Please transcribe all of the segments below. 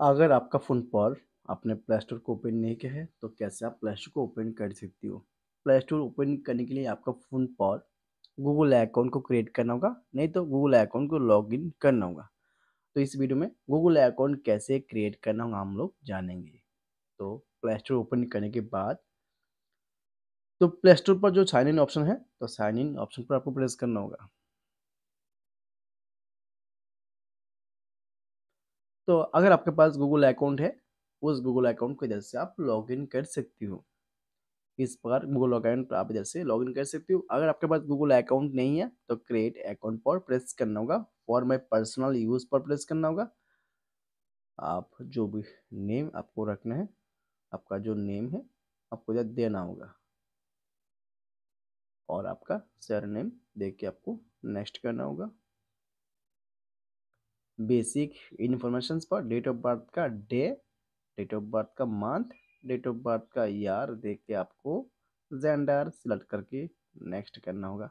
अगर आपका फ़ोन पर आपने प्ले स्टोर को ओपन नहीं किया है तो कैसे आप प्ले स्टोर को ओपन कर सकती हो? प्ले स्टोर ओपन करने के लिए आपका फ़ोन पर गूगल अकाउंट को क्रिएट करना होगा, नहीं तो गूगल अकाउंट को लॉगिन करना होगा। तो इस वीडियो में गूगल अकाउंट कैसे क्रिएट करना होगा हम लोग जानेंगे। तो प्ले स्टोर ओपन करने के बाद तो प्ले स्टोर पर जो साइन इन ऑप्शन है तो साइन इन ऑप्शन पर आपको प्रेस करना होगा। तो अगर आपके पास गूगल अकाउंट है, उस गूगल अकाउंट को इधर से आप लॉगिन कर सकती हो। इस प्रकार गूगल अकाउंट आप इधर से लॉगिन कर सकती हो। अगर आपके पास गूगल अकाउंट नहीं है तो क्रिएट अकाउंट पर प्रेस करना होगा। फॉर माई पर्सनल यूज़ पर प्रेस करना होगा। आप जो भी नेम आपको रखना है, आपका जो नेम है, आपको इधर देना होगा। और आपका सर नेम देख के आपको नेक्स्ट करना होगा। बेसिक इन्फॉर्मेशन पर डेट ऑफ़ बर्थ का डे डेट ऑफ़ बर्थ का मंथ डेट ऑफ़ बर्थ का ईयर देख के आपको जेंडर सिलेक्ट करके नेक्स्ट करना होगा।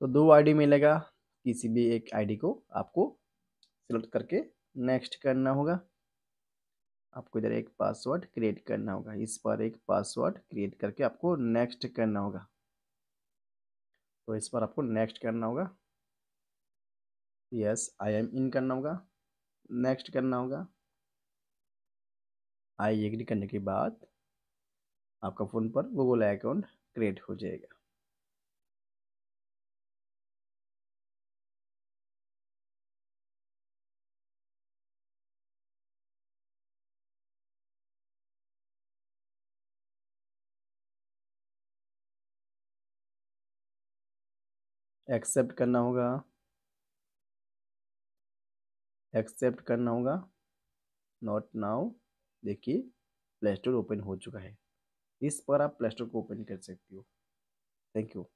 तो दो आईडी मिलेगा, किसी भी एक आईडी को आपको सिलेक्ट करके नेक्स्ट करना होगा। आपको इधर एक पासवर्ड क्रिएट करना होगा, इस पर एक पासवर्ड क्रिएट करके आपको नेक्स्ट करना होगा। तो इस पर आपको नेक्स्ट करना होगा। यस आई एम इन करना होगा। नेक्स्ट करना होगा। आई एग्री करने के बाद आपका फ़ोन पर गूगल अकाउंट क्रिएट हो जाएगा। एक्सेप्ट करना होगा। एक्सेप्ट करना होगा। नॉट नाउ देखिए प्ले स्टोर ओपन हो चुका है। इस पर आप प्ले स्टोर को ओपन कर सकती हो। Thank you